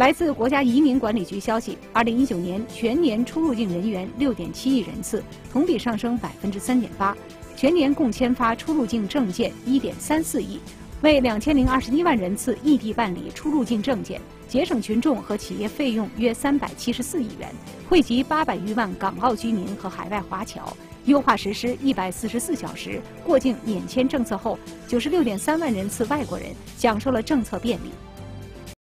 来自国家移民管理局消息二零一九年全年出入境人员六点七亿人次同比上升百分之三点八全年共签发出入境证件一点三四亿为两千零二十一万人次异地办理出入境证件节省群众和企业费用约三百七十四亿元惠及八百余万港澳居民和海外华侨优化实施一百四十四小时过境免签政策后九十六点三万人次外国人享受了政策便利。